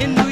in the